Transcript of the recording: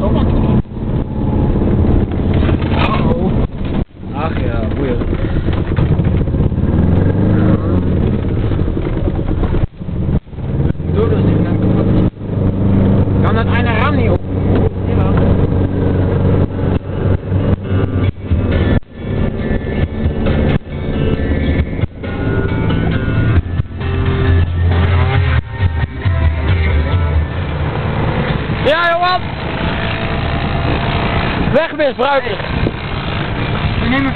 Vamos lá. Wegmisbruiker! We nemen